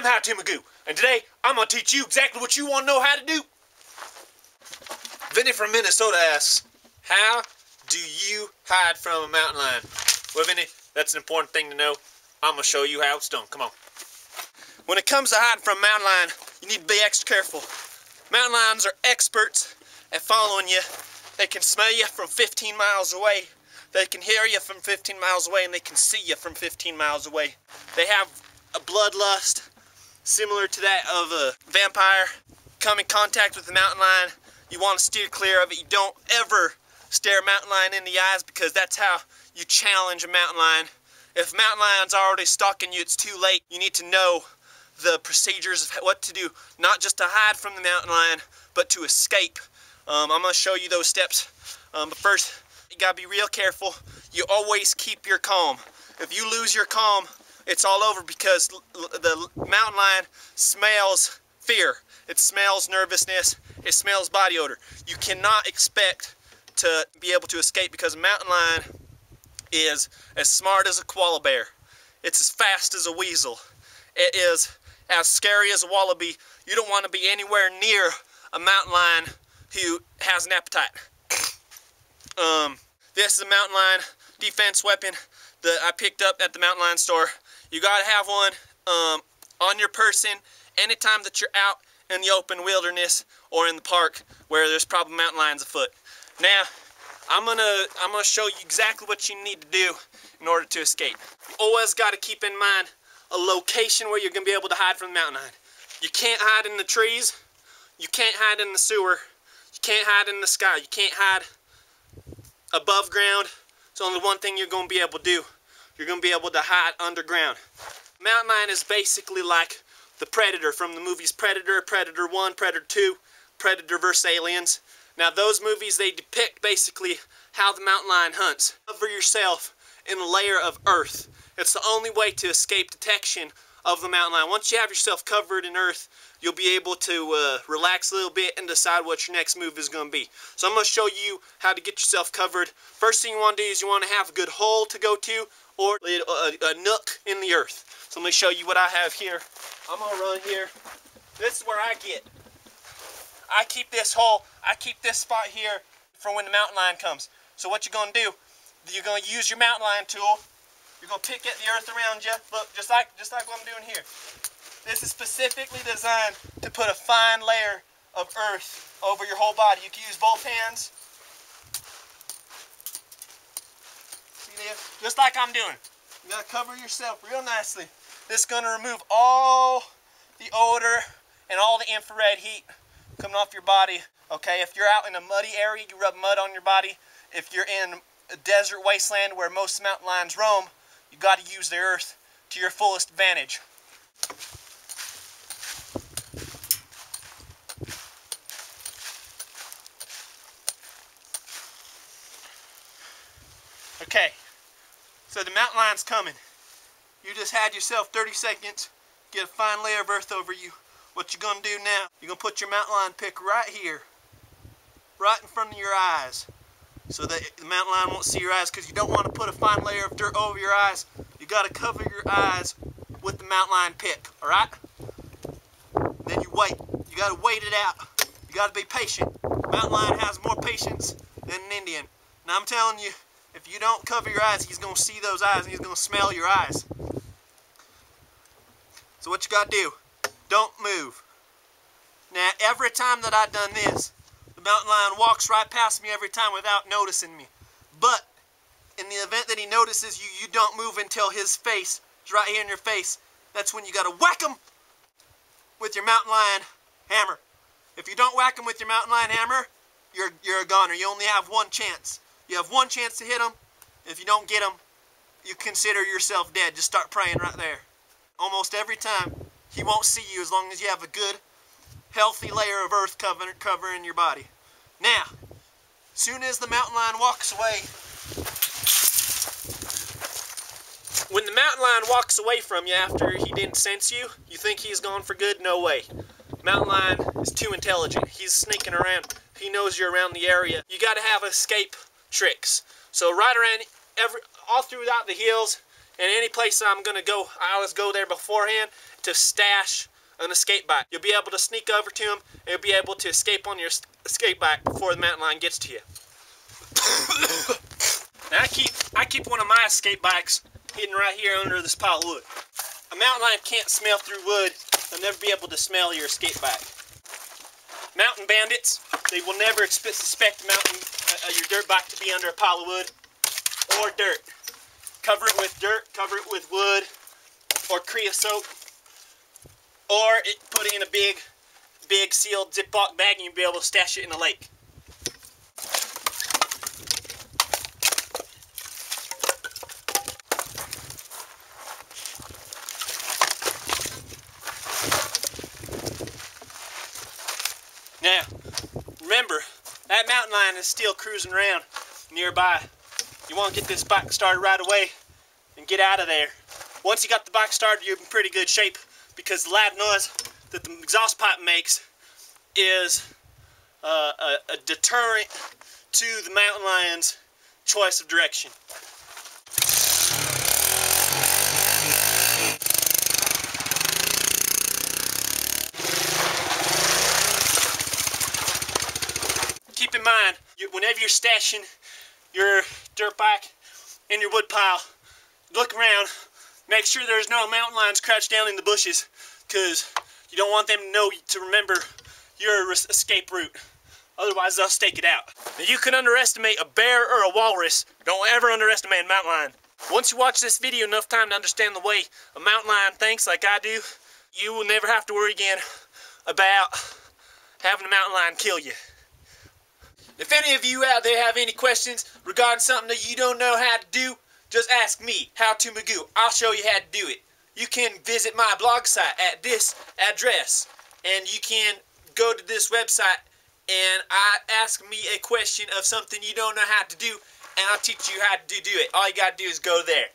I'm How to Magoo, and today I'm gonna teach you exactly what you wanna know how to do. Vinny from Minnesota asks, how do you hide from a mountain lion? Well, Vinny, that's an important thing to know. I'm gonna show you how it's done. Come on. When it comes to hiding from a mountain lion, you need to be extra careful. Mountain lions are experts at following you. They can smell you from 15 miles away. They can hear you from 15 miles away and they can see you from 15 miles away. They have a bloodlust similar to that of a vampire. Come in contact with a mountain lion, you want to steer clear of it. You don't ever stare a mountain lion in the eyes because that's how you challenge a mountain lion. If mountain lion's already stalking you, it's too late. You need to know the procedures of what to do, not just to hide from the mountain lion, but to escape. Um, I'm to show you those steps. Um, but first, you got to be real careful. You always keep your calm. If you lose your calm, it's all over because the mountain lion smells fear. It smells nervousness. It smells body odor. You cannot expect to be able to escape because a mountain lion is as smart as a koala bear. It's as fast as a weasel. It is as scary as a wallaby. You don't want to be anywhere near a mountain lion who has an appetite. Um, this is a mountain lion defense weapon that I picked up at the mountain lion store. You gotta have one um, on your person anytime that you're out in the open wilderness or in the park where there's probably mountain lions afoot. Now, I'm gonna I'm gonna show you exactly what you need to do in order to escape. You always gotta keep in mind a location where you're gonna be able to hide from the mountain lion. You can't hide in the trees. You can't hide in the sewer. You can't hide in the sky. You can't hide above ground. It's only one thing you're gonna be able to do. You're gonna be able to hide underground. Mountain lion is basically like the Predator from the movies Predator, Predator 1, Predator 2, Predator vs. Aliens. Now those movies, they depict basically how the mountain lion hunts. Cover yourself in a layer of earth. It's the only way to escape detection of the mountain lion. Once you have yourself covered in earth, you'll be able to uh, relax a little bit and decide what your next move is going to be. So I'm going to show you how to get yourself covered. First thing you want to do is you want to have a good hole to go to or a, a, nook in the earth. So let me show you what I have here. I'm to run here. This is where I get. I keep this hole, I keep this spot here for when the mountain lion comes. So what you're to do, you're to use your mountain lion tool. You're to pick at the earth around you. Look, just like, just like what I'm doing here. This is specifically designed to put a fine layer of earth over your whole body. You can use both hands. This? Just like I'm doing. You gotta cover yourself real nicely. This is gonna remove all the odor and all the infrared heat coming off your body. Okay, if you're out in a muddy area, you rub mud on your body. If you're in a desert wasteland where most mountain lions roam, you got to use the earth to your fullest advantage. Okay, so the mountain lion's coming. You just had yourself 30 seconds, get a fine layer of earth over you. What you're gonna do now, you're gonna put your mountain lion pick right here, right in front of your eyes, so that the mountain lion won't see your eyes because you don't want to put a fine layer of dirt over your eyes. You gotta cover your eyes with the mountain lion pick, all right? Then you wait. You gotta wait it out. You gotta be patient. Mountain lion has more patience than an Indian. Now I'm telling you, if you don't cover your eyes, he's gonna see those eyes and he's gonna smell your eyes. So what you gotta do, don't move. Now, every time that I've done this, the mountain lion walks right past me every time without noticing me. But in the event that he notices you, you don't move until his face is right here in your face. That's when you got to whack him with your mountain lion hammer. If you don't whack him with your mountain lion hammer, you're, you're a goner. You only have one chance. You have one chance to hit him. If you don't get him, you consider yourself dead. Just start praying right there. Almost every time, he won't see you as long as you have a good, healthy layer of earth cover, covering your body. Now, soon as the mountain lion walks away, when the mountain lion walks away from you after he didn't sense you, you think he's gone for good? No way. Mountain lion is too intelligent. He's sneaking around. He knows you're around the area. You got to have escape tricks. So right around every all throughout the hills and any place I'm gonna go, I always go there beforehand to stash an escape bike. You'll be able to sneak over to them, and you'll be able to escape on your escape bike before the mountain lion gets to you. now I keep I keep one of my escape bikes hidden right here under this pile of wood. A mountain lion can't smell through wood. They'll never be able to smell your escape bike. Mountain bandits, they will never suspect mountain uh, uh, your dirt bike to be under a pile of wood or dirt. Cover it with dirt, cover it with wood or creosote, or it, put it in a big, big sealed Ziploc bag and you'll be able to stash it in a lake. Now, remember, that mountain lion is still cruising around nearby. You want to get this bike started right away and get out of there. Once you got the bike started, you're in pretty good shape because the loud noise that the exhaust pipe makes is uh, a, a deterrent to the mountain lion's choice of direction. Keep in mind, you, whenever you're stashing your dirt bike in your wood pile, look around, make sure there's no mountain lions crouched down in the bushes, because you don't want them to know to remember your escape route. Otherwise, they'll stake it out. Now, you can underestimate a bear or a walrus. Don't ever underestimate a mountain lion. Once you watch this video enough time to understand the way a mountain lion thinks like I do, you will never have to worry again about having a mountain lion kill you. If any of you out there have any questions regarding something that you don't know how to do, just ask me, How to Magoo. I'll show you how to do it. You can visit my blog site at this address, and you can go to this website and I ask me a question of something you don't know how to do, and I'll teach you how to do it. All you gotta do is go there.